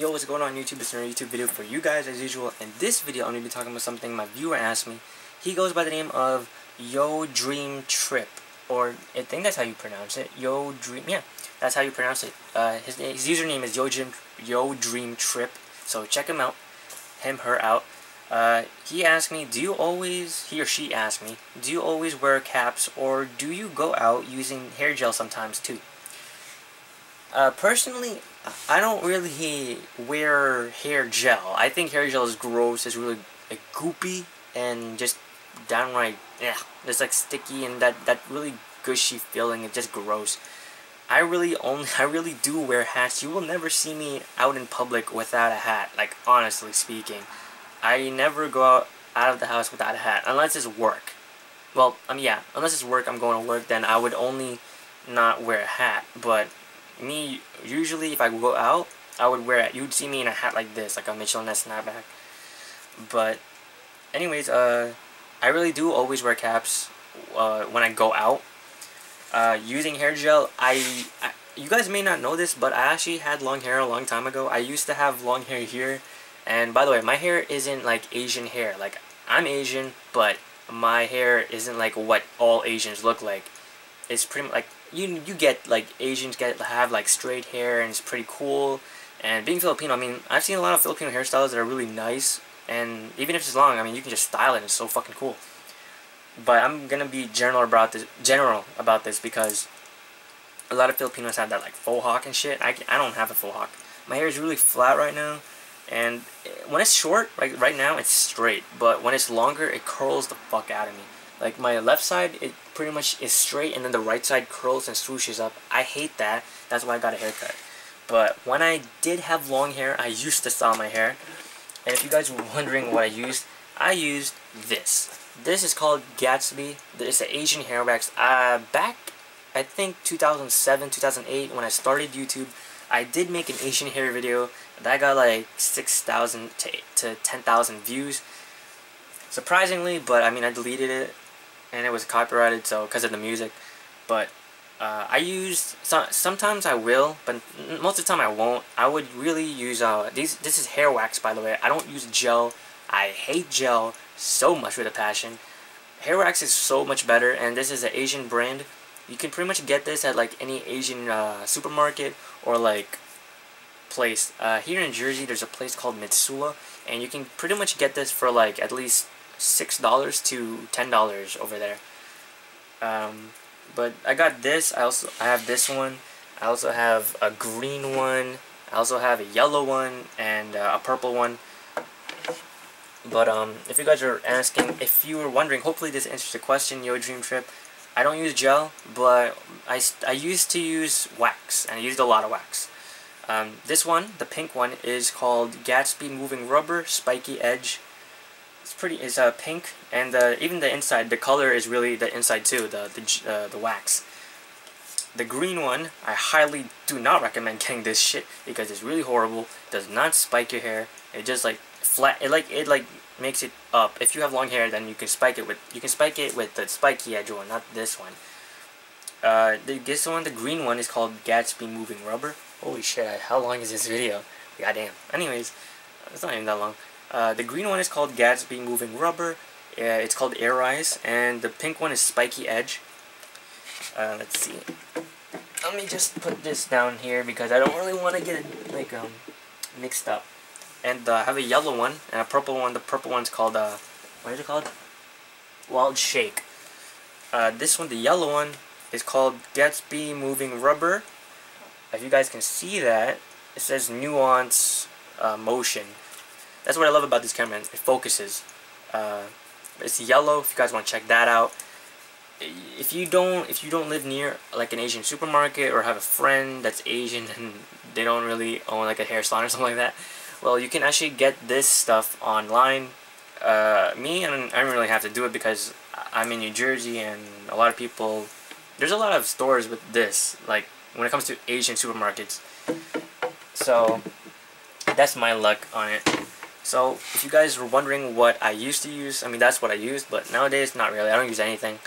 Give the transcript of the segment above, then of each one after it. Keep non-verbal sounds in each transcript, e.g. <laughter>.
Yo, what's going on YouTube? It's another YouTube video for you guys as usual. In this video, I'm going to be talking about something my viewer asked me. He goes by the name of Yo Dream Trip. Or, I think that's how you pronounce it. Yo Dream, yeah, that's how you pronounce it. Uh, his, his username is Yo Dream, Yo Dream Trip. So check him out. Him, her out. Uh, he asked me, do you always, he or she asked me, do you always wear caps or do you go out using hair gel sometimes too? Uh, personally, I don't really wear hair gel. I think hair gel is gross. It's really like, goopy and just downright, yeah, it's like sticky and that that really gushy feeling. It's just gross. I really only, <laughs> I really do wear hats. You will never see me out in public without a hat. Like honestly speaking, I never go out out of the house without a hat unless it's work. Well, I mean, yeah, unless it's work, I'm going to work. Then I would only not wear a hat, but me, usually if I go out, I would wear it. You'd see me in a hat like this, like a Mitchell Ness snapback. But, anyways, uh, I really do always wear caps uh, when I go out. Uh, using hair gel, I, I, you guys may not know this, but I actually had long hair a long time ago. I used to have long hair here, and by the way, my hair isn't like Asian hair. Like, I'm Asian, but my hair isn't like what all Asians look like. It's pretty much like you you get like Asians get have like straight hair and it's pretty cool. And being Filipino, I mean, I've seen a lot of Filipino hairstyles that are really nice. And even if it's long, I mean, you can just style it. It's so fucking cool. But I'm gonna be general about this. General about this because a lot of Filipinos have that like faux hawk and shit. I I don't have a faux hawk. My hair is really flat right now. And when it's short, like right now, it's straight. But when it's longer, it curls the fuck out of me. Like my left side, it pretty much is straight and then the right side curls and swooshes up. I hate that. That's why I got a haircut. But when I did have long hair, I used to style my hair. And if you guys were wondering what I used, I used this. This is called Gatsby. It's an Asian hair wax. Uh, back, I think 2007, 2008, when I started YouTube, I did make an Asian hair video that got like 6,000 to, to 10,000 views. Surprisingly, but I mean, I deleted it and it was copyrighted so because of the music. But uh, I used so, sometimes I will but most of the time I won't. I would really use uh, these this is hair wax by the way. I don't use gel. I hate gel so much with a passion. Hair wax is so much better and this is an Asian brand. You can pretty much get this at like any Asian uh, supermarket or like place. Uh, here in Jersey there's a place called Mitsuwa and you can pretty much get this for like at least six dollars to ten dollars over there. Um, but I got this. I also I have this one. I also have a green one. I also have a yellow one and uh, a purple one. But um, if you guys are asking, if you were wondering, hopefully this answers the question, Yo Dream Trip. I don't use gel, but I, I used to use wax, and I used a lot of wax. Um, this one, the pink one, is called Gatsby Moving Rubber Spiky Edge it's pretty. It's uh, pink, and uh, even the inside, the color is really the inside too. The the uh, the wax. The green one, I highly do not recommend <laughs> getting this shit because it's really horrible. Does not spike your hair. It just like flat. It like it like makes it up. If you have long hair, then you can spike it with you can spike it with the spiky edge one, not this one. Uh, the, this one, the green one, is called Gatsby Moving Rubber. Holy shit! How long is this video? Goddamn. Anyways, it's not even that long. Uh, the green one is called Gatsby Moving Rubber. Uh, it's called Air Rise. And the pink one is Spiky Edge. Uh, let's see. Let me just put this down here because I don't really want to get it like um mixed up. And uh, I have a yellow one and a purple one. The purple one's called uh, what is it called? Wild Shake. This one, the yellow one, is called Gatsby Moving Rubber. If you guys can see that, it says Nuance Motion. That's what I love about this camera. It focuses. Uh, it's yellow. If you guys want to check that out. If you don't, if you don't live near like an Asian supermarket or have a friend that's Asian <laughs> and they don't really own like a hair salon or something like that, well, you can actually get this stuff online. Uh, me, I I don't really have to do it because I'm in New Jersey and a lot of people. There's a lot of stores with this, like when it comes to Asian supermarkets. So that's my luck on it. So, if you guys were wondering what I used to use, I mean, that's what I used, but nowadays, not really. I don't use anything.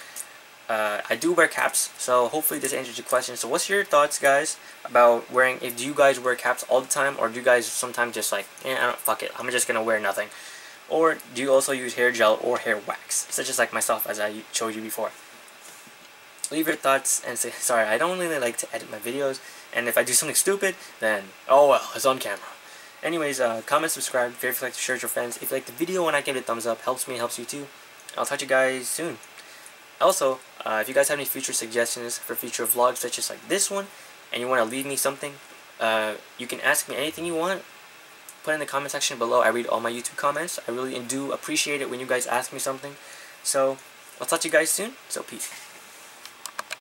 uh, I do wear caps, so hopefully this answers your question. So what's your thoughts, guys, about wearing, if do you guys wear caps all the time, or do you guys sometimes just like, eh, I don't, fuck it, I'm just gonna wear nothing. Or do you also use hair gel or hair wax, such as like myself, as I showed you before. Leave your thoughts and say, sorry, I don't really like to edit my videos, and if I do something stupid, then, oh well, it's on camera. Anyways, uh, comment, subscribe, you like share with your friends. If you like the video, when I give it a thumbs up, helps me, helps you too. I'll talk to you guys soon. Also, uh, if you guys have any future suggestions for future vlogs such as like this one, and you want to leave me something, uh, you can ask me anything you want. Put in the comment section below. I read all my YouTube comments. I really do appreciate it when you guys ask me something. So, I'll talk to you guys soon. So, peace.